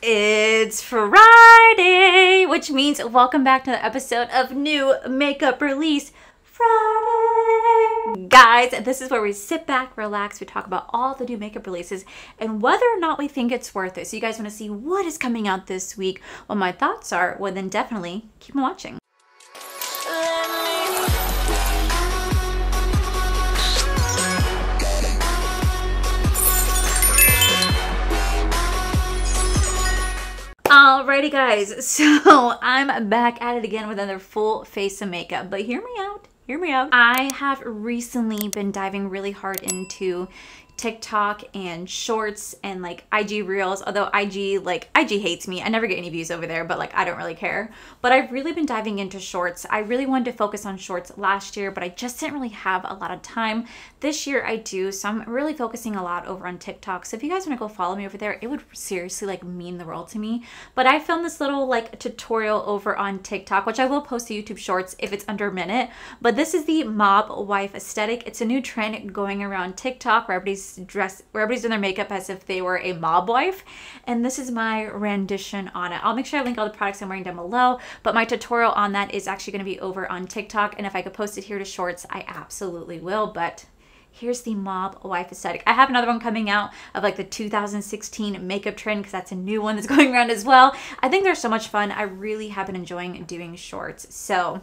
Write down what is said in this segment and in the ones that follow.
It's Friday, which means welcome back to the episode of New Makeup Release Friday. Guys, this is where we sit back, relax, we talk about all the new makeup releases and whether or not we think it's worth it. So you guys want to see what is coming out this week, what my thoughts are, well then definitely keep watching. Alrighty guys, so I'm back at it again with another full face of makeup, but hear me out, hear me out. I have recently been diving really hard into TikTok and shorts and like IG reels, although IG like IG hates me. I never get any views over there, but like I don't really care. But I've really been diving into shorts. I really wanted to focus on shorts last year, but I just didn't really have a lot of time. This year I do, so I'm really focusing a lot over on TikTok. So if you guys want to go follow me over there, it would seriously like mean the world to me. But I filmed this little like tutorial over on TikTok, which I will post to YouTube Shorts if it's under a minute. But this is the mob wife aesthetic. It's a new trend going around TikTok where everybody's dress where everybody's doing their makeup as if they were a mob wife and this is my rendition on it i'll make sure i link all the products i'm wearing down below but my tutorial on that is actually going to be over on tiktok and if i could post it here to shorts i absolutely will but here's the mob wife aesthetic. I have another one coming out of like the 2016 makeup trend because that's a new one that's going around as well. I think they're so much fun. I really have been enjoying doing shorts. So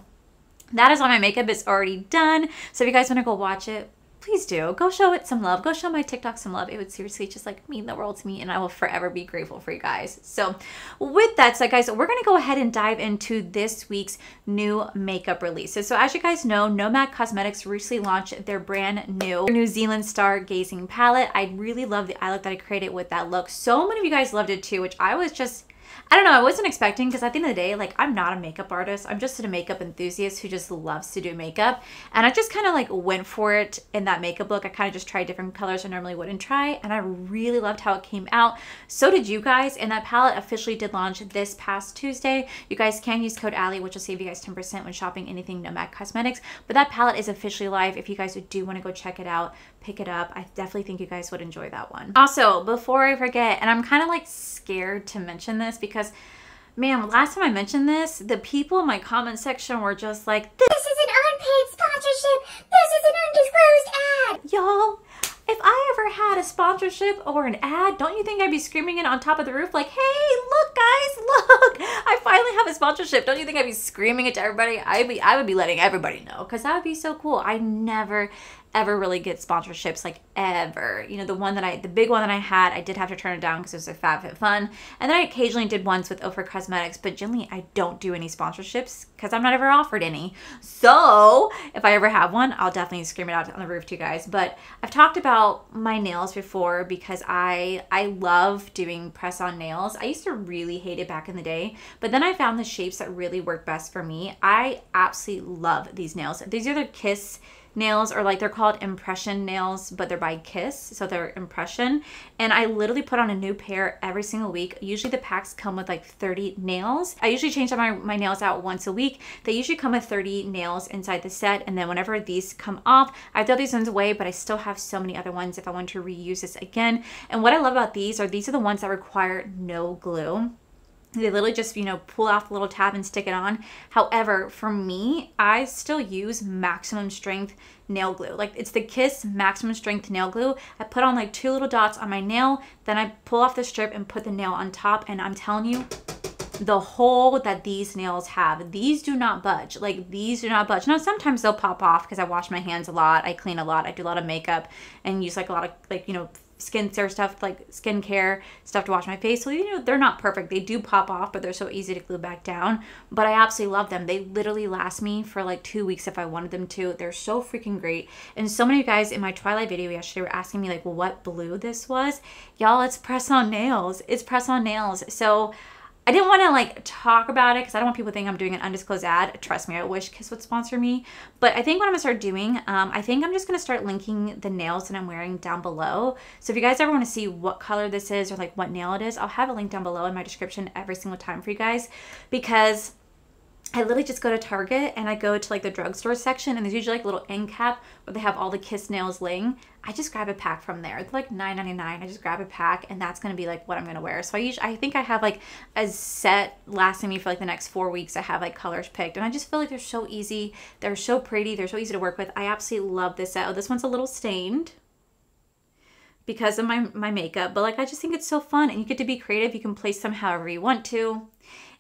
that is why my makeup is already done. So if you guys want to go watch it, please do. Go show it some love. Go show my TikTok some love. It would seriously just like mean the world to me and I will forever be grateful for you guys. So with that said, guys, we're going to go ahead and dive into this week's new makeup releases. So as you guys know, Nomad Cosmetics recently launched their brand new New Zealand Stargazing palette. I really love the eye look that I created with that look. So many of you guys loved it too, which I was just I don't know. I wasn't expecting because at the end of the day, like I'm not a makeup artist. I'm just a makeup enthusiast who just loves to do makeup. And I just kind of like went for it in that makeup look. I kind of just tried different colors I normally wouldn't try. And I really loved how it came out. So did you guys. And that palette officially did launch this past Tuesday. You guys can use code Allie, which will save you guys 10% when shopping anything Nomad Cosmetics. But that palette is officially live. If you guys do want to go check it out, pick it up. I definitely think you guys would enjoy that one. Also, before I forget, and I'm kind of like scared to mention this because man, last time I mentioned this, the people in my comment section were just like, This is an unpaid sponsorship! This is an undisclosed ad! Y'all, if I ever had a sponsorship or an ad, don't you think I'd be screaming it on top of the roof like, hey, look guys, look, I finally have a sponsorship. Don't you think I'd be screaming it to everybody? I'd be, I would be letting everybody know because that would be so cool. I never, ever really get sponsorships like ever. You know, the one that I, the big one that I had, I did have to turn it down because it was a FabFitFun. And then I occasionally did ones with Ofra Cosmetics, but generally I don't do any sponsorships because I'm not ever offered any. So if I ever have one, I'll definitely scream it out on the roof to you guys. But I've talked about my nails before because I, I love doing press on nails. I used to really hate it back in the day, but then I found the shapes that really work best for me. I absolutely love these nails. These are the Kiss nails or like they're called impression nails but they're by kiss so they're impression. And i literally put on a new pair every single week. Usually the packs come with like 30 nails. I usually change my, my nails out once a week. They usually come with 30 nails inside the set and then whenever these come off i throw these ones away but i still have so many other ones if i want to reuse this again. And what i love about these are these are the ones that require no glue they literally just, you know, pull off the little tab and stick it on. However, for me, I still use maximum strength nail glue. Like it's the Kiss maximum strength nail glue. I put on like two little dots on my nail, then I pull off the strip and put the nail on top. And I'm telling you, the hole that these nails have, these do not budge. Like these do not budge. Now sometimes they'll pop off because I wash my hands a lot. I clean a lot. I do a lot of makeup and use like a lot of like, you know, skincare stuff like skincare stuff to wash my face. So you know they're not perfect. They do pop off, but they're so easy to glue back down. But I absolutely love them. They literally last me for like two weeks if I wanted them to. They're so freaking great. And so many of you guys in my Twilight video yesterday were asking me like, what blue this was. Y'all, it's press on nails. It's press on nails. So I didn't want to like talk about it because I don't want people to think I'm doing an undisclosed ad. Trust me, I wish Kiss would sponsor me. But I think what I'm gonna start doing, um, I think I'm just gonna start linking the nails that I'm wearing down below. So if you guys ever want to see what color this is or like what nail it is, I'll have a link down below in my description every single time for you guys because I literally just go to Target and I go to like the drugstore section and there's usually like a little end cap where they have all the kiss nails laying. I just grab a pack from there. It's like $9.99. I just grab a pack and that's gonna be like what I'm gonna wear. So I usually I think I have like a set lasting me for like the next four weeks. I have like colors picked and I just feel like they're so easy. They're so pretty. They're so easy to work with. I absolutely love this set. Oh, this one's a little stained because of my, my makeup, but like I just think it's so fun and you get to be creative. You can place them however you want to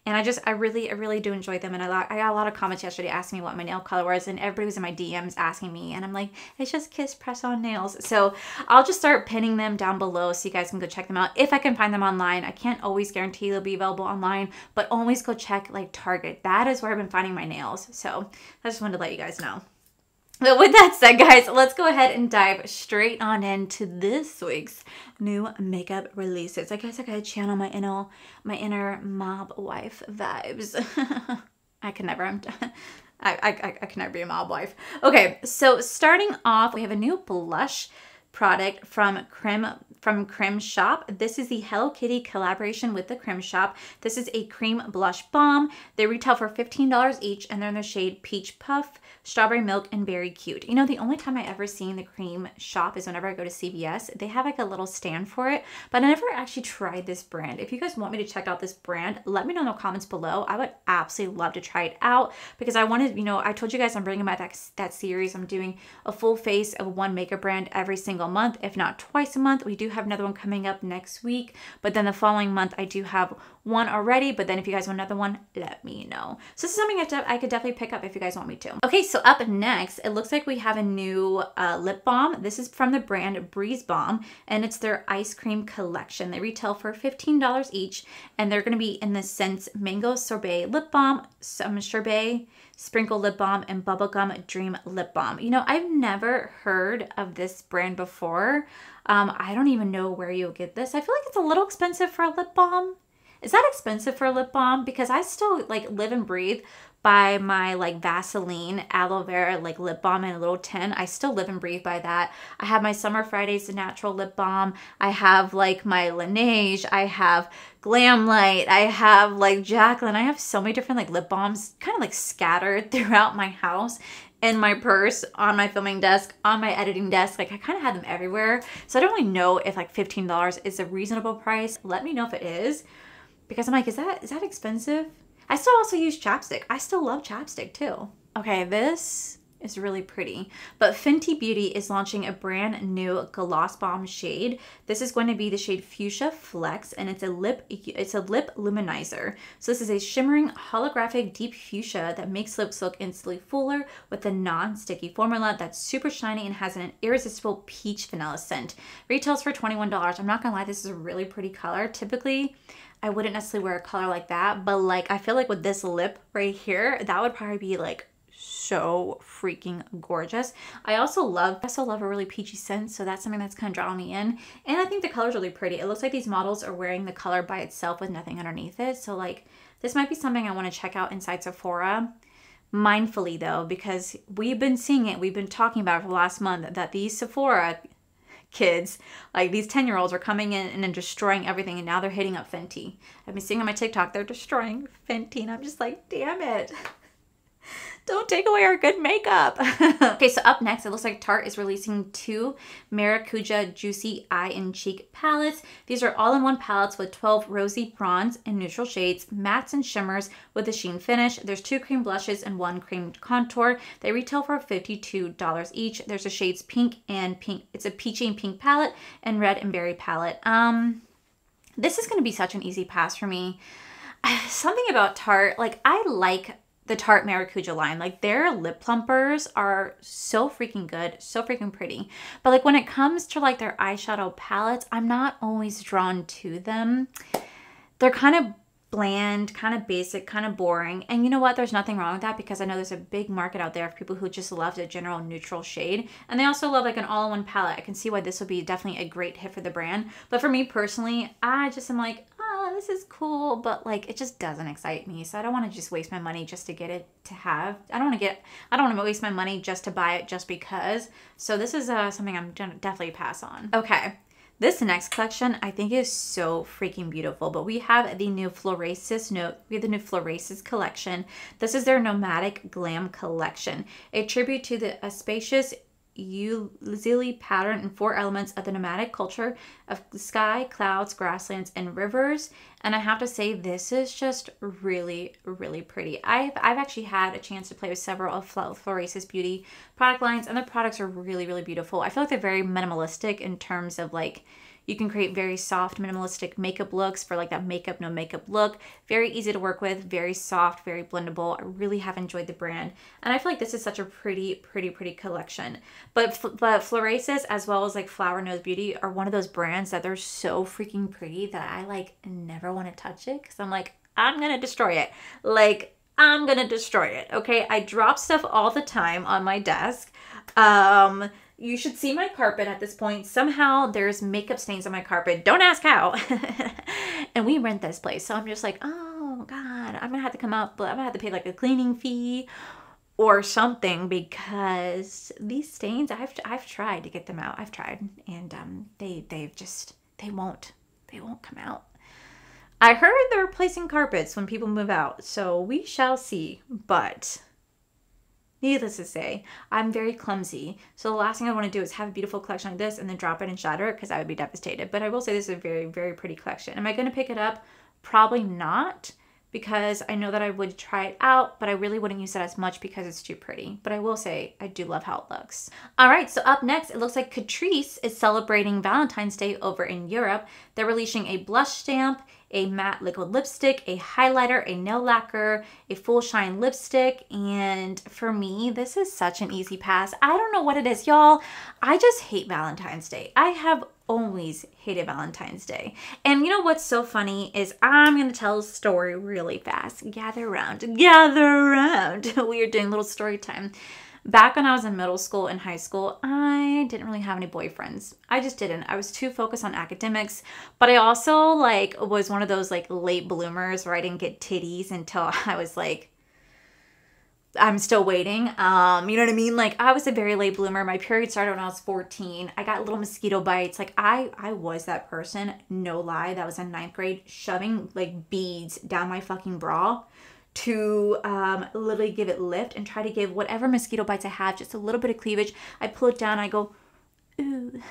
and I just I really I really do enjoy them. And I I got a lot of comments yesterday asking me what my nail color was and everybody was in my DMs asking me and I'm like it's just kiss press on nails. So I'll just start pinning them down below so you guys can go check them out. If I can find them online I can't always guarantee they'll be available online but always go check like Target. That is where I've been finding my nails. So I just wanted to let you guys know but with that said, guys, let's go ahead and dive straight on into this week's new makeup releases. I guess I gotta channel my inner, my inner mob wife vibes. I can never. I'm, I, I, I can never be a mob wife. Okay, so starting off, we have a new blush product from Creme from Creme Shop. This is the Hello Kitty collaboration with the Creme Shop. This is a cream blush balm. They retail for $15 each and they're in the shade Peach Puff strawberry milk and berry cute. You know, the only time I ever seen the Creme Shop is whenever I go to CVS. They have like a little stand for it, but I never actually tried this brand. If you guys want me to check out this brand, let me know in the comments below. I would absolutely love to try it out because I wanted, you know, I told you guys I'm bringing back that, that series. I'm doing a full face of one makeup brand every single month, if not twice a month. We do have another one coming up next week, but then the following month I do have one already, but then if you guys want another one, let me know. So this is something I, I could definitely pick up if you guys want me to. Okay, so up next, it looks like we have a new uh, lip balm. This is from the brand Breeze Balm, and it's their ice cream collection. They retail for $15 each, and they're gonna be in the scents Mango Sorbet Lip Balm, some Sorbet, Sprinkle Lip Balm, and Bubblegum Dream Lip Balm. You know, I've never heard of this brand before. Um, I don't even know where you'll get this. I feel like it's a little expensive for a lip balm. Is that expensive for a lip balm? Because I still like live and breathe by my like Vaseline aloe vera like lip balm in a little tin. I still live and breathe by that. I have my Summer Fridays natural lip balm. I have like my Laneige. I have Glamlite. I have like Jaclyn. I have so many different like lip balms kind of like scattered throughout my house in my purse, on my filming desk, on my editing desk. Like I kind of had them everywhere. So I don't really know if like $15 is a reasonable price. Let me know if it is because I'm like, is that is that expensive? I still also use chapstick. I still love chapstick too. Okay, this is really pretty. But Fenty Beauty is launching a brand new gloss bomb shade. This is going to be the shade Fuchsia Flex and it's a lip it's a lip luminizer. So this is a shimmering holographic deep fuchsia that makes lips look instantly fuller with a non-sticky formula that's super shiny and has an irresistible peach vanilla scent. Retails for $21. I'm not gonna lie, this is a really pretty color. Typically, I wouldn't necessarily wear a color like that, but like I feel like with this lip right here, that would probably be like so freaking gorgeous. I also love, I also love a really peachy scent, so that's something that's kind of drawing me in. And I think the color's really pretty. It looks like these models are wearing the color by itself with nothing underneath it. So like, this might be something I want to check out inside Sephora. Mindfully though, because we've been seeing it, we've been talking about it for the last month, that these Sephora kids, like these 10 year olds are coming in and then destroying everything and now they're hitting up Fenty. I've been seeing on my TikTok, they're destroying Fenty and I'm just like, damn it. Don't take away our good makeup. okay, so up next, it looks like Tarte is releasing two Maracuja Juicy Eye and Cheek palettes. These are all-in-one palettes with 12 rosy bronze and neutral shades, mattes and shimmers with a sheen finish. There's two cream blushes and one cream contour. They retail for $52 each. There's a shades pink and pink. It's a peachy and pink palette and red and berry palette. Um, this is going to be such an easy pass for me. Something about Tarte, like I like the Tarte Maracuja line. Like their lip plumpers are so freaking good, so freaking pretty. But like when it comes to like their eyeshadow palettes, I'm not always drawn to them. They're kind of bland, kind of basic, kind of boring. And you know what? There's nothing wrong with that because I know there's a big market out there of people who just love the general neutral shade. And they also love like an all-in-one palette. I can see why this would be definitely a great hit for the brand. But for me personally, I just am like, this is cool, but like it just doesn't excite me. So I don't want to just waste my money just to get it to have. I don't want to get, I don't want to waste my money just to buy it just because. So this is uh, something I'm gonna definitely pass on. Okay. This next collection I think is so freaking beautiful, but we have the new Florasis note. We have the new Florasis collection. This is their Nomadic Glam collection, a tribute to the a spacious usually pattern in four elements of the nomadic culture of sky, clouds, grasslands, and rivers. And I have to say, this is just really, really pretty. I've, I've actually had a chance to play with several of Florasis Beauty product lines, and the products are really, really beautiful. I feel like they're very minimalistic in terms of like, you can create very soft, minimalistic makeup looks for like that makeup, no makeup look. Very easy to work with, very soft, very blendable. I really have enjoyed the brand. And I feel like this is such a pretty, pretty, pretty collection. But, but Florasis as well as like Flower Knows Beauty are one of those brands that they're so freaking pretty that I like never want to touch it because I'm like, I'm going to destroy it. Like, I'm going to destroy it. Okay. I drop stuff all the time on my desk. Um, you should see my carpet at this point. Somehow there's makeup stains on my carpet. Don't ask how. and we rent this place. So I'm just like, oh God, I'm gonna have to come up, but I'm gonna have to pay like a cleaning fee or something because these stains I've I've tried to get them out. I've tried and um they they've just they won't they won't come out. I heard they're replacing carpets when people move out, so we shall see. But Needless to say, I'm very clumsy. So the last thing I want to do is have a beautiful collection like this and then drop it and shatter it because I would be devastated. But I will say this is a very, very pretty collection. Am I going to pick it up? Probably not because I know that I would try it out, but I really wouldn't use it as much because it's too pretty. But I will say I do love how it looks. All right, so up next, it looks like Catrice is celebrating Valentine's Day over in Europe. They're releasing a blush stamp, a matte liquid lipstick, a highlighter, a nail lacquer, a full shine lipstick. And for me, this is such an easy pass. I don't know what it is, y'all. I just hate Valentine's Day. I have always hated Valentine's Day. And you know what's so funny is I'm going to tell a story really fast. Gather around, gather around. we are doing little story time. Back when I was in middle school and high school, I didn't really have any boyfriends. I just didn't. I was too focused on academics, but I also like was one of those like late bloomers where I didn't get titties until I was like I'm still waiting. Um, you know what I mean? Like I was a very late bloomer. My period started when I was 14. I got little mosquito bites. Like I I was that person, no lie, that was in ninth grade, shoving like beads down my fucking bra to um, literally give it lift and try to give whatever mosquito bites I have just a little bit of cleavage. I pull it down, I go, ooh,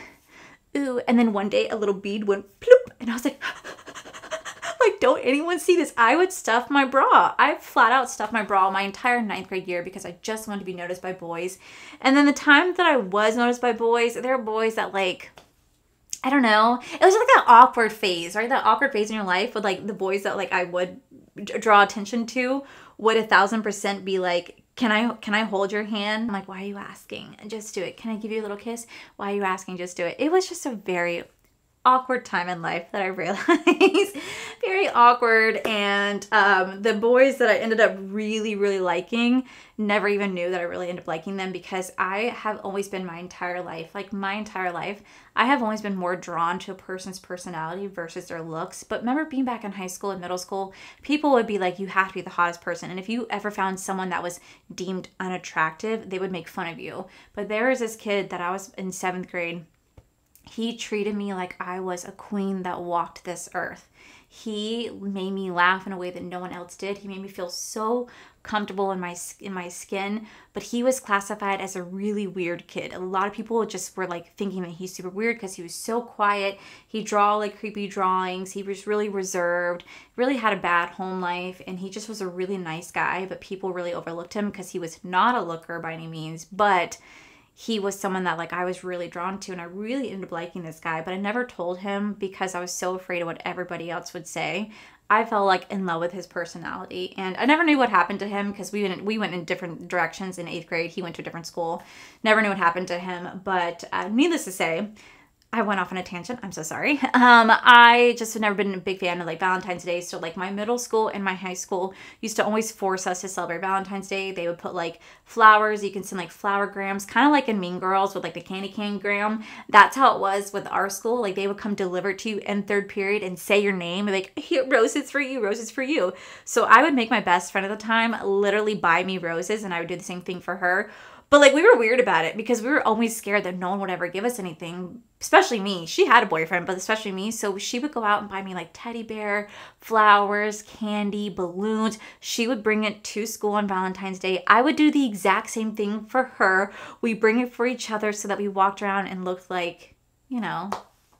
ooh. And then one day a little bead went ploop, and I was like, like, don't anyone see this? I would stuff my bra. I flat out stuffed my bra my entire ninth grade year because I just wanted to be noticed by boys. And then the time that I was noticed by boys, there are boys that like, I don't know. It was like that awkward phase, right? That awkward phase in your life with like the boys that like I would draw attention to would a thousand percent be like, can I can I hold your hand? I'm like, why are you asking? Just do it. Can I give you a little kiss? Why are you asking? Just do it. It was just a very awkward time in life that I realized. Very awkward. And um, the boys that I ended up really, really liking never even knew that I really ended up liking them because I have always been my entire life, like my entire life, I have always been more drawn to a person's personality versus their looks. But remember being back in high school and middle school, people would be like, you have to be the hottest person. And if you ever found someone that was deemed unattractive, they would make fun of you. But there was this kid that I was in seventh grade he treated me like I was a queen that walked this earth. He made me laugh in a way that no one else did. He made me feel so comfortable in my in my skin, but he was classified as a really weird kid. A lot of people just were like thinking that he's super weird because he was so quiet. He draw like creepy drawings. He was really reserved. Really had a bad home life and he just was a really nice guy, but people really overlooked him because he was not a looker by any means, but he was someone that like I was really drawn to and I really ended up liking this guy, but I never told him because I was so afraid of what everybody else would say. I fell like in love with his personality and I never knew what happened to him because we went we went in different directions in 8th grade. He went to a different school. Never knew what happened to him, but uh, needless to say, I went off on a tangent. I'm so sorry. Um, I just have never been a big fan of like Valentine's Day. So like my middle school and my high school used to always force us to celebrate Valentine's Day. They would put like flowers. You can send like flower grams, kind of like in Mean Girls with like the candy cane gram. That's how it was with our school. Like they would come deliver to you in third period and say your name and like here roses for you, roses for you. So I would make my best friend at the time literally buy me roses and I would do the same thing for her But like we were weird about it because we were always scared that no one would ever give us anything, especially me. She had a boyfriend, but especially me. So she would go out and buy me like teddy bear, flowers, candy, balloons. She would bring it to school on Valentine's Day. I would do the exact same thing for her. We bring it for each other so that we walked around and looked like, you know,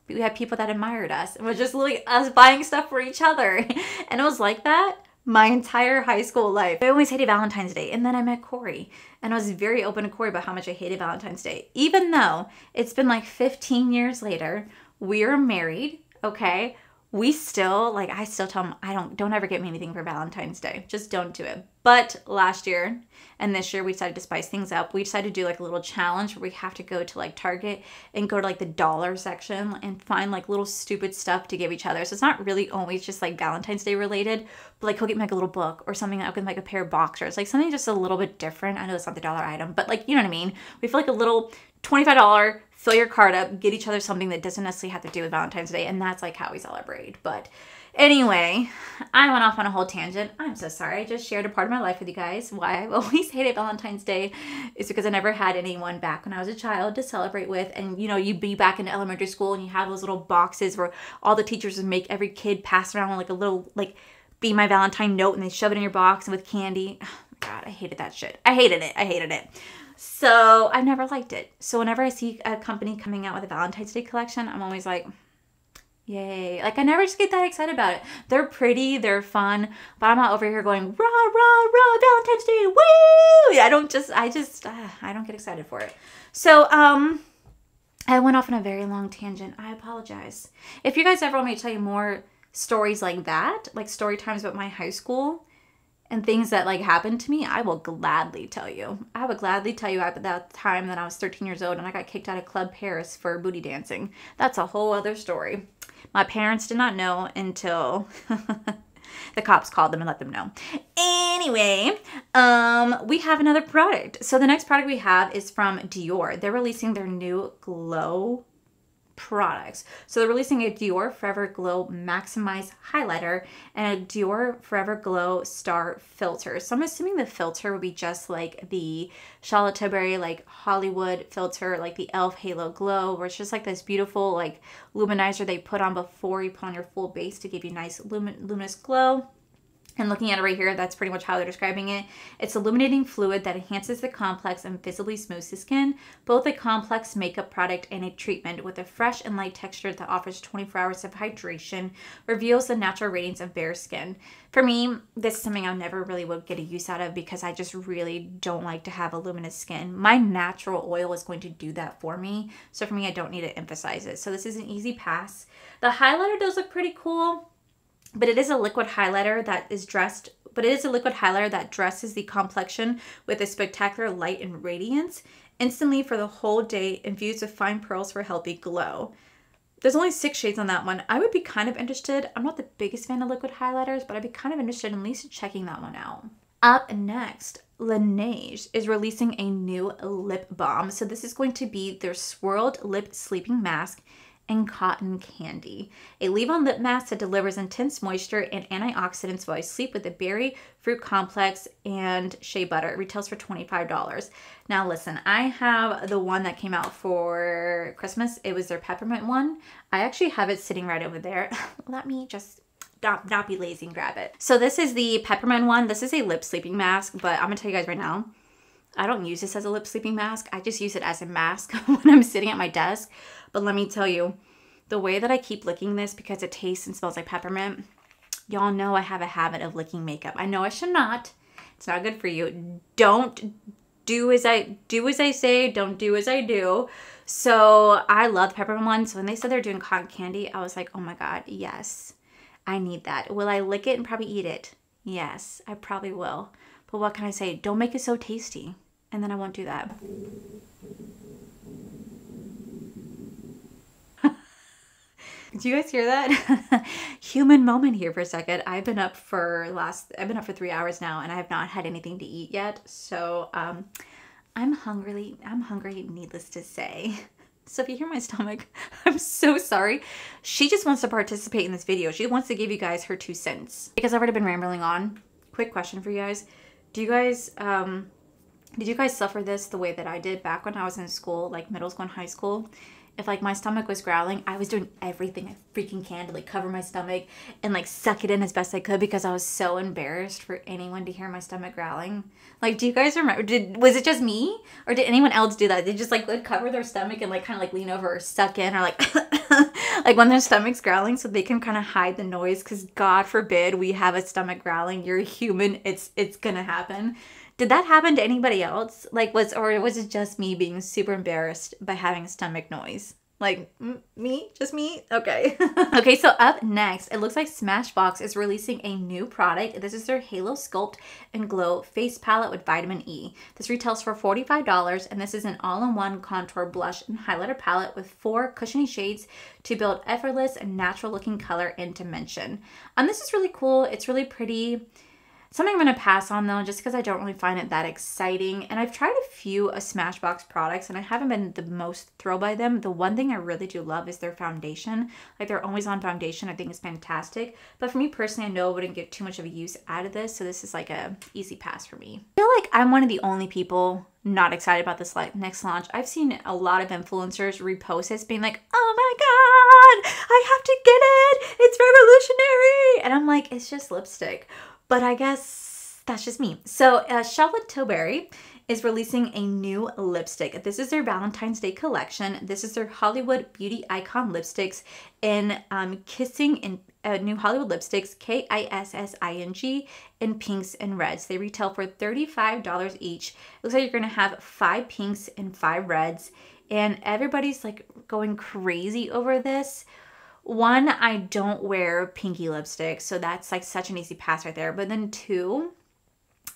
we had people that admired us. It was just like us buying stuff for each other. and it was like that my entire high school life. I always hated Valentine's Day. And then I met Corey. And I was very open to Corey about how much I hated Valentine's Day. Even though it's been like 15 years later, we're married, okay? We still like I still tell them I don't don't ever get me anything for Valentine's Day. Just don't do it. But last year and this year we decided to spice things up. We decided to do like a little challenge where we have to go to like Target and go to like the dollar section and find like little stupid stuff to give each other. So it's not really always just like Valentine's Day related, but like he'll get me like a little book or something I'll get him like a pair of boxers. Like something just a little bit different. I know it's not the dollar item, but like you know what I mean? We feel like a little $25 fill your card up, get each other something that doesn't necessarily have to do with Valentine's Day, and that's like how we celebrate. But anyway, I went off on a whole tangent. I'm so sorry. I just shared a part of my life with you guys. Why I've always hated Valentine's Day is because I never had anyone back when I was a child to celebrate with. And you know, you'd be back in elementary school and you have those little boxes where all the teachers would make every kid pass around like a little like be my Valentine note and they shove it in your box with candy. Oh my god, I hated that shit. I hated it. I hated it. So I've never liked it. So whenever I see a company coming out with a Valentine's Day collection, I'm always like, yay. Like I never just get that excited about it. They're pretty, they're fun, but I'm not over here going, rah, rah, rah, Valentine's Day, woo! I don't just, I just, uh, I don't get excited for it. So, um, I went off on a very long tangent. I apologize. If you guys ever want me to tell you more stories like that, like story times about my high school, and things that like happened to me, I will gladly tell you. I would gladly tell you about that time that I was 13 years old and I got kicked out of Club Paris for booty dancing. That's a whole other story. My parents did not know until the cops called them and let them know. Anyway, um, we have another product. So the next product we have is from Dior. They're releasing their new Glow products. So they're releasing a Dior Forever Glow Maximize Highlighter and a Dior Forever Glow Star Filter. So I'm assuming the filter would be just like the Charlotte Tilbury like Hollywood filter, like the e.l.f. Halo Glow, where it's just like this beautiful like luminizer they put on before you put on your full base to give you nice lumin luminous glow. And looking at it right here, that's pretty much how they're describing it. It's illuminating fluid that enhances the complex and visibly smooths the skin, both a complex makeup product and a treatment with a fresh and light texture that offers 24 hours of hydration, reveals the natural radiance of bare skin. For me, this is something I never really would get a use out of because I just really don't like to have a luminous skin. My natural oil is going to do that for me. So for me, I don't need to emphasize it. So this is an easy pass. The highlighter does look pretty cool but it is a liquid highlighter that is dressed but it is a liquid highlighter that dresses the complexion with a spectacular light and radiance instantly for the whole day infused with fine pearls for a healthy glow. There's only six shades on that one. I would be kind of interested i'm not the biggest fan of liquid highlighters but i'd be kind of interested in at least checking that one out. Up next Laneige is releasing a new lip balm. So this is going to be their swirled lip sleeping mask and cotton candy. A leave-on lip mask that delivers intense moisture and antioxidants while you sleep with a berry fruit complex and shea butter. It retails for $25. Now listen, I have the one that came out for Christmas. It was their peppermint one. I actually have it sitting right over there. Let me just not, not be lazy and grab it. So this is the peppermint one. This is a lip sleeping mask, but I'm gonna tell you guys right now, I don't use this as a lip sleeping mask. I just use it as a mask when I'm sitting at my desk. But let me tell you, the way that I keep licking this because it tastes and smells like peppermint, y'all know I have a habit of licking makeup. I know I should not. It's not good for you. Don't do as I do as I say, don't do as I do. So I love peppermint one. So when they said they're doing cotton candy, I was like, oh my God, yes, I need that. Will I lick it and probably eat it? Yes, I probably will. But what can I say? Don't make it so tasty. And then I won't do that. Do you guys hear that? Human moment here for a second. I've been up for last I've been up for 3 hours now and I have not had anything to eat yet. So, um I'm hungry. I'm hungry needless to say. So if you hear my stomach, I'm so sorry. She just wants to participate in this video. She wants to give you guys her two cents. Because I've already been rambling on. Quick question for you guys. Do you guys um Did you guys suffer this the way that I did back when I was in school, like middle school and high school? If like my stomach was growling, I was doing everything I freaking can to like cover my stomach and like suck it in as best I could because I was so embarrassed for anyone to hear my stomach growling. Like, do you guys remember? Did was it just me or did anyone else do that? They just like would cover their stomach and like kind of like lean over or suck in or like like when their stomach's growling so they can kind of hide the noise because God forbid we have a stomach growling. You're human. It's it's gonna happen. Did that happen to anybody else? Like, was or was it just me being super embarrassed by having stomach noise? Like me, just me. Okay. okay. So up next, it looks like Smashbox is releasing a new product. This is their Halo Sculpt and Glow Face Palette with Vitamin E. This retails for forty-five dollars, and this is an all-in-one contour blush and highlighter palette with four cushiony shades to build effortless and natural-looking color and dimension. Um, this is really cool. It's really pretty. Something I'm going to pass on though, just because I don't really find it that exciting. And I've tried a few Smashbox products and I haven't been the most thrilled by them. The one thing I really do love is their foundation. Like their always on foundation, I think is fantastic. But for me personally, I know I wouldn't get too much of a use out of this. So this is like a easy pass for me. I feel like I'm one of the only people not excited about this like next launch. I've seen a lot of influencers repost this being like, oh my God, I have to get it. It's revolutionary. And I'm like, it's just lipstick. But I guess that's just me. So uh, Charlotte Tilbury is releasing a new lipstick. This is their Valentine's Day collection. This is their Hollywood Beauty Icon lipsticks in um, Kissing in uh, New Hollywood lipsticks, K I S S I N G, in pinks and reds. They retail for $35 each. It looks like you're gonna have five pinks and five reds, and everybody's like going crazy over this. One, I don't wear pinky lipstick, so that's like such an easy pass right there. But then two,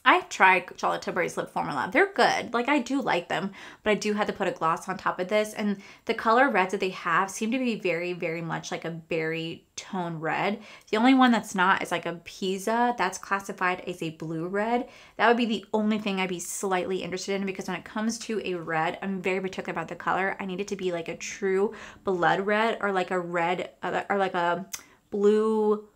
I've tried Charlotte Tilbury's lip formula. They're good. Like I do like them, but I do have to put a gloss on top of this. And the color reds that they have seem to be very, very much like a berry tone red. The only one that's not is like a Pisa. That's classified as a blue red. That would be the only thing I'd be slightly interested in because when it comes to a red, I'm very particular about the color. I need it to be like a true blood red or like a red uh, or like a blue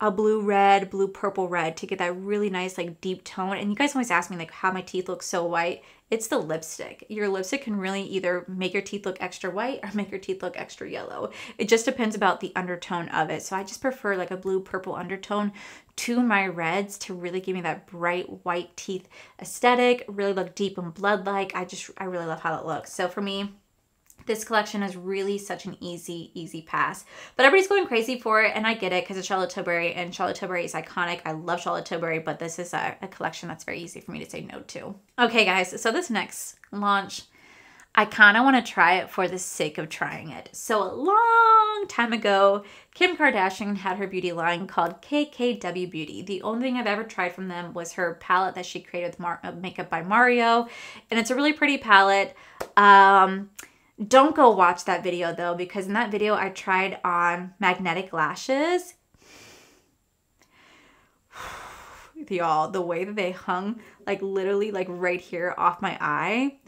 a blue red, blue purple red to get that really nice like deep tone. And you guys always ask me like how my teeth look so white. It's the lipstick. Your lipstick can really either make your teeth look extra white or make your teeth look extra yellow. It just depends about the undertone of it. So I just prefer like a blue purple undertone to my reds to really give me that bright white teeth aesthetic, really look deep and blood-like. I just, I really love how it looks. So for me, this collection is really such an easy, easy pass. But everybody's going crazy for it, and I get it because it's Charlotte Tilbury, and Charlotte Tilbury is iconic. I love Charlotte Tilbury, but this is a, a collection that's very easy for me to say no to. Okay, guys, so this next launch, I kind of want to try it for the sake of trying it. So a long time ago, Kim Kardashian had her beauty line called KKW Beauty. The only thing I've ever tried from them was her palette that she created with Mar- uh, Makeup by Mario, and it's a really pretty palette. Um, don't go watch that video though, because in that video I tried on magnetic lashes. Y'all, the way that they hung, like literally like right here off my eye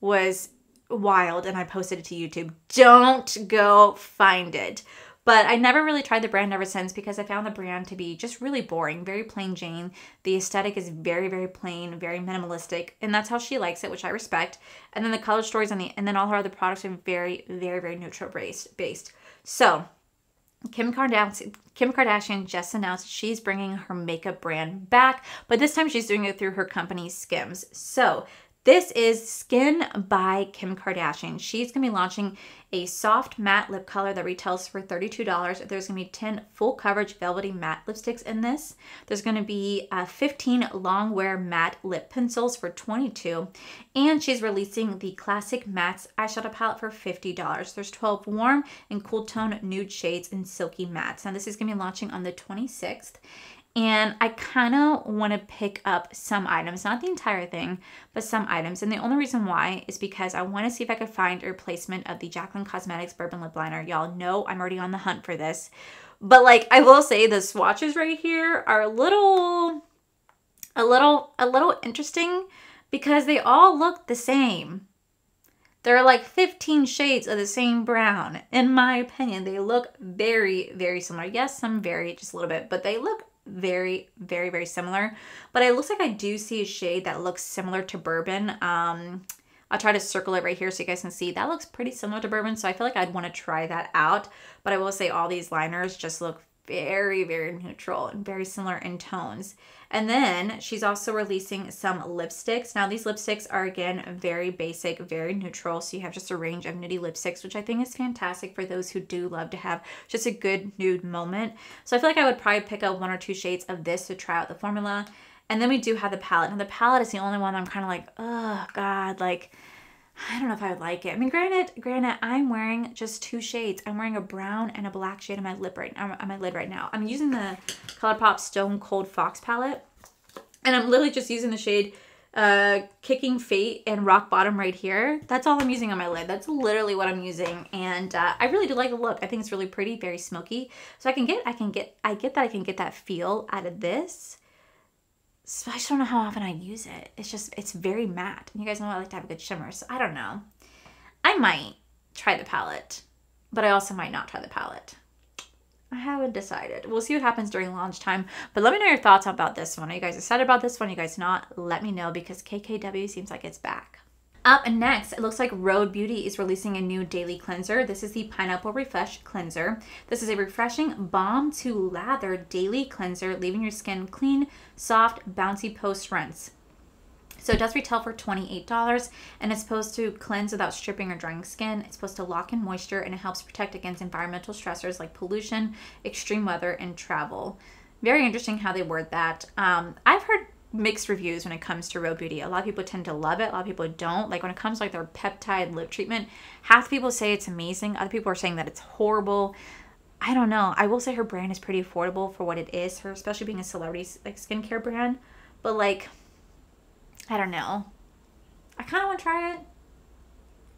was wild and I posted it to YouTube. Don't go find it. But I never really tried the brand ever since because I found the brand to be just really boring, very plain Jane. The aesthetic is very, very plain, very minimalistic, and that's how she likes it, which I respect. And then the color stories and the and then all her other products are very, very, very neutral based. Based. So Kim Kardashian, Kim Kardashian just announced she's bringing her makeup brand back, but this time she's doing it through her company Skims. So this is Skin by Kim Kardashian. She's going to be launching a soft matte lip color that retails for $32. There's going to be 10 full coverage velvety matte lipsticks in this. There's going to be uh, 15 long wear matte lip pencils for $22, And she's releasing the classic mattes eyeshadow palette for $50. There's 12 warm and cool tone nude shades in silky mattes. Now this is going to be launching on the 26th and I kind of want to pick up some items, not the entire thing, but some items. And the only reason why is because I want to see if I could find a replacement of the Jaclyn Cosmetics Bourbon Lip Liner. Y'all know I'm already on the hunt for this. But like I will say the swatches right here are a little a little a little interesting because they all look the same. There are like 15 shades of the same brown. In my opinion, they look very, very similar. Yes, some vary just a little bit, but they look very, very, very similar. But it looks like I do see a shade that looks similar to Bourbon. Um, I'll try to circle it right here so you guys can see. That looks pretty similar to Bourbon, so I feel like I'd want to try that out. But I will say all these liners just look very, very neutral and very similar in tones. And then she's also releasing some lipsticks. Now these lipsticks are again very basic, very neutral. So you have just a range of nudie lipsticks, which I think is fantastic for those who do love to have just a good nude moment. So I feel like I would probably pick up one or two shades of this to try out the formula. And then we do have the palette. Now the palette is the only one I'm kind of like, oh God, like I don't know if I would like it. I mean, granted, granted, I'm wearing just two shades. I'm wearing a brown and a black shade on my lip right now, on my lid right now. I'm using the ColourPop Stone Cold Fox palette, and I'm literally just using the shade uh, Kicking Fate and Rock Bottom right here. That's all I'm using on my lid. That's literally what I'm using, and uh, I really do like the look. I think it's really pretty, very smoky. So I can get, I can get, I get that I can get that feel out of this so I just don't know how often I use it. It's just, it's very matte. And you guys know I like to have a good shimmer, so I don't know. I might try the palette, but I also might not try the palette. I haven't decided. We'll see what happens during launch time. But let me know your thoughts about this one. Are you guys excited about this one? Are you guys not? Let me know because KKW seems like it's back. Up next, it looks like Rhode Beauty is releasing a new daily cleanser. This is the Pineapple Refresh Cleanser. This is a refreshing balm to lather daily cleanser, leaving your skin clean, soft, bouncy post rinse. So it does retail for $28 and it's supposed to cleanse without stripping or drying skin. It's supposed to lock in moisture and it helps protect against environmental stressors like pollution, extreme weather, and travel. Very interesting how they word that. Um, I've heard mixed reviews when it comes to Rhode Beauty. A lot of people tend to love it. A lot of people don't. Like when it comes to like their peptide lip treatment, half the people say it's amazing. Other people are saying that it's horrible. I don't know. I will say her brand is pretty affordable for what it is. Her, especially being a celebrity like skincare brand. But like, I don't know. I kind of want to try it.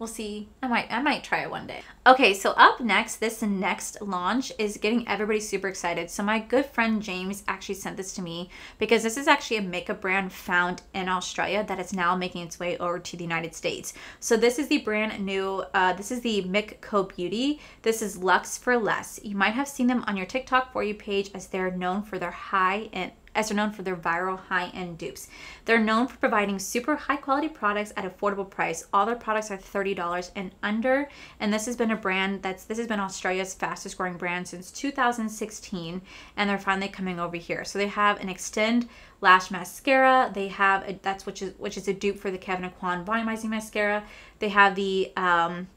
We'll see. I might I might try it one day. Okay, so up next, this next launch is getting everybody super excited. So my good friend James actually sent this to me because this is actually a makeup brand found in Australia that is now making its way over to the United States. So this is the brand new, uh, this is the MCo Beauty. This is Luxe for Less. You might have seen them on your TikTok For You page as they're known for their high and as they're known for their viral high-end dupes. They're known for providing super high-quality products at affordable price. All their products are $30 and under, and this has been a brand that's this has been Australia's fastest growing brand since 2016, and they're finally coming over here. So they have an extend lash mascara. They have a, that's which is which is a dupe for the Kevyn Aucoin volumizing mascara. They have the um,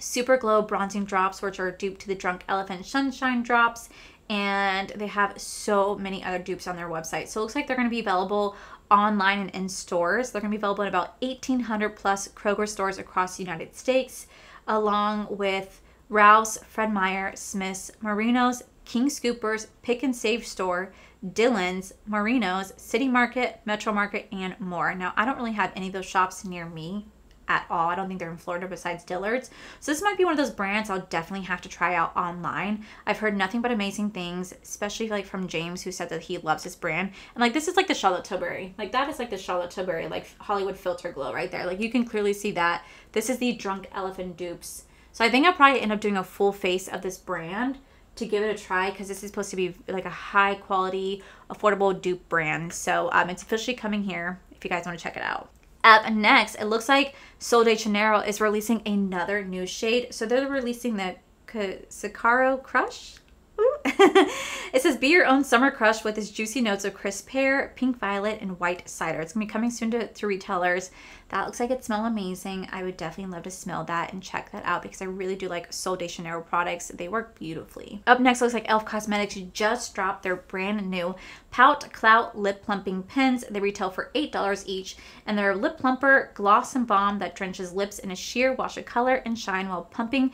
Super Glow Bronzing Drops, which are dupe to the Drunk Elephant Sunshine Drops and they have so many other dupes on their website. So it looks like they're going to be available online and in stores. They're going to be available in about 1,800 plus Kroger stores across the United States, along with Ralph's, Fred Meyer, Smith's, Mariano's, King Soopers, Pick and Save Store, Dillon's, Mariano's, City Market, Metro Market, and more. Now, I don't really have any of those shops near me, at all. I don't think they're in Florida besides Dillard's. So this might be one of those brands I'll definitely have to try out online. I've heard nothing but amazing things, especially like from James who said that he loves this brand. And like this is like the Charlotte Tilbury. Like that is like the Charlotte Tilbury like Hollywood filter glow right there. Like you can clearly see that. This is the Drunk Elephant dupes. So I think I'll probably end up doing a full face of this brand to give it a try because this is supposed to be like a high quality, affordable dupe brand. So um, it's officially coming here if you guys want to check it out. Up next, it looks like Sol de Janeiro is releasing another new shade. So they're releasing the Sakaro Crush. it says, be your own summer crush with its juicy notes of crisp pear, pink violet, and white cider. It's going to be coming soon to, to retailers. That looks like it smells amazing. I would definitely love to smell that and check that out because I really do like Sol de Janeiro products. They work beautifully. Up next looks like e.l.f. Cosmetics just dropped their brand new Pout Clout Lip Plumping Pens. They retail for $8 each and they're a lip plumper, gloss, and balm that drenches lips in a sheer wash of color and shine while pumping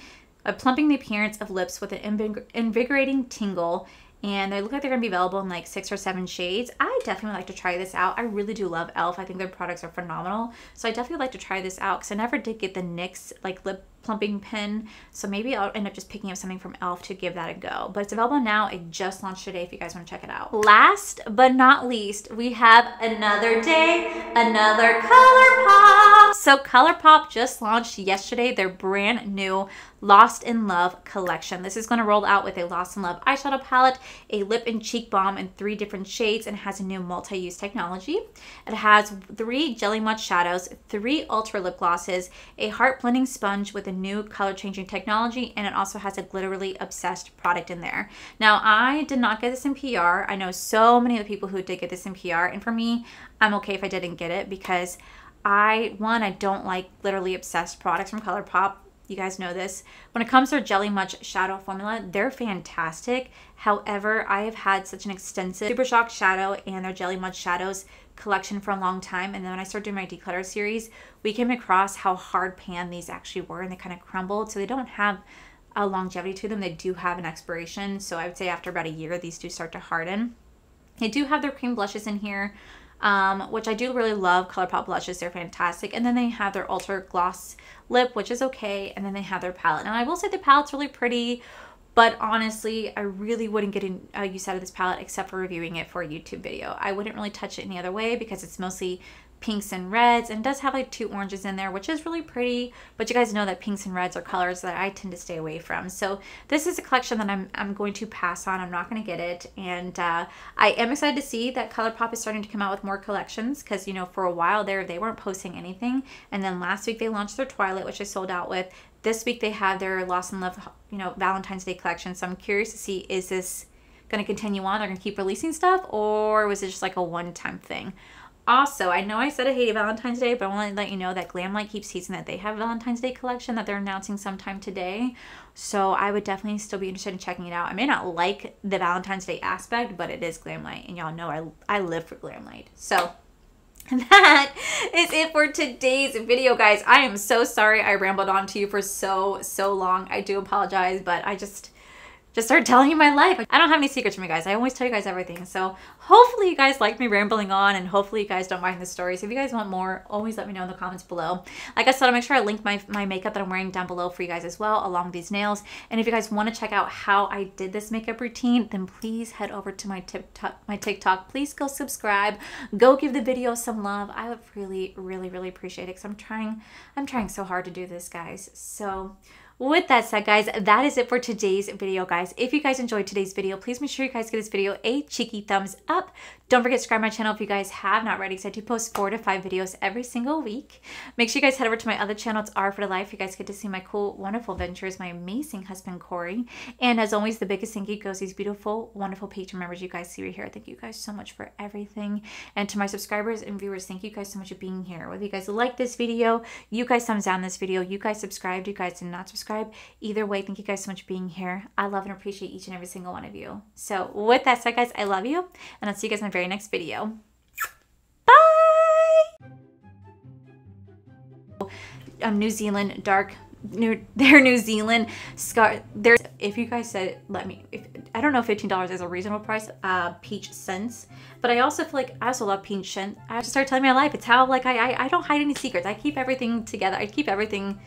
plumping the appearance of lips with an invigorating tingle. And they look like they're going to be available in like six or seven shades. I definitely would like to try this out. I really do love e.l.f. I think their products are phenomenal. So I definitely would like to try this out because I never did get the NYX like lip plumping pen. So maybe I'll end up just picking up something from e.l.f. to give that a go. But it's available now. It just launched today if you guys want to check it out. Last but not least, we have another day, another ColourPop. So ColourPop just launched yesterday their brand new Lost in Love collection. This is going to roll out with a Lost in Love eyeshadow palette, a lip and cheek balm in three different shades, and has a new multi-use technology. It has three Jelly Much shadows, three ultra lip glosses, a heart blending sponge with a new color changing technology, and it also has a Glitterally Obsessed product in there. Now, I did not get this in PR. I know so many of the people who did get this in PR, and for me, I'm okay if I didn't get it because I, one, I don't like Glitterally Obsessed products from ColourPop you guys know this. When it comes to Jelly Much shadow formula, they're fantastic. However, I have had such an extensive Super Shock shadow and their Jelly Much shadows collection for a long time. And then when I started doing my declutter series, we came across how hard pan these actually were and they kind of crumbled. So they don't have a longevity to them. They do have an expiration. So I would say after about a year, these do start to harden. They do have their cream blushes in here um, which I do really love. ColourPop blushes, they're fantastic. And then they have their Ultra Gloss Lip, which is okay. And then they have their palette. And I will say the palette's really pretty, but honestly, I really wouldn't get a uh, use out of this palette except for reviewing it for a YouTube video. I wouldn't really touch it any other way because it's mostly pinks and reds and does have like two oranges in there which is really pretty but you guys know that pinks and reds are colors that I tend to stay away from. So this is a collection that I'm, I'm going to pass on. I'm not going to get it. And uh, I am excited to see that ColourPop is starting to come out with more collections because you know for a while there they weren't posting anything. And then last week they launched their Twilight which I sold out with. This week they have their Lost in Love you know Valentine's Day collection. So I'm curious to see is this going to continue on? They're going to keep releasing stuff or was it just like a one-time thing also, I know I said I hated Valentine's Day, but I want to let you know that Glamlite keeps teasing that they have a Valentine's Day collection that they're announcing sometime today. So I would definitely still be interested in checking it out. I may not like the Valentine's Day aspect, but it is Glamlite, and y'all know I, I live for Glamlite. So that is it for today's video, guys. I am so sorry I rambled on to you for so, so long. I do apologize, but I just just start telling you my life. I don't have any secrets from you guys. I always tell you guys everything. So hopefully you guys like me rambling on and hopefully you guys don't mind the stories. If you guys want more, always let me know in the comments below. Like I said, I'll make sure I link my, my makeup that I'm wearing down below for you guys as well, along these nails. And if you guys want to check out how I did this makeup routine, then please head over to my TikTok. My TikTok. Please go subscribe. Go give the video some love. I would really, really, really appreciate it because I'm trying, I'm trying so hard to do this, guys. So with that said, guys, that is it for today's video, guys. If you guys enjoyed today's video, please make sure you guys give this video a cheeky thumbs up. Don't forget to subscribe my channel if you guys have not already, because I do post four to five videos every single week. Make sure you guys head over to my other channel. It's Our Florida Life. You guys get to see my cool, wonderful ventures, my amazing husband, Corey. And as always, the biggest thank you goes these beautiful, wonderful Patreon members you guys see right here. Thank you guys so much for everything. And to my subscribers and viewers, thank you guys so much for being here. Whether you guys like this video, you guys thumbs down this video, you guys subscribed, you guys did not subscribe. Either way, thank you guys so much for being here. I love and appreciate each and every single one of you. So with that said, guys, I love you. And I'll see you guys in my very next video. Bye! Um, New Zealand dark New, their New Zealand scar. There's if you guys said let me. If, I don't know fifteen dollars is a reasonable price. Uh, peach scents, but I also feel like I also love peach scent. I just started telling my life. It's how like I, I I don't hide any secrets. I keep everything together. I keep everything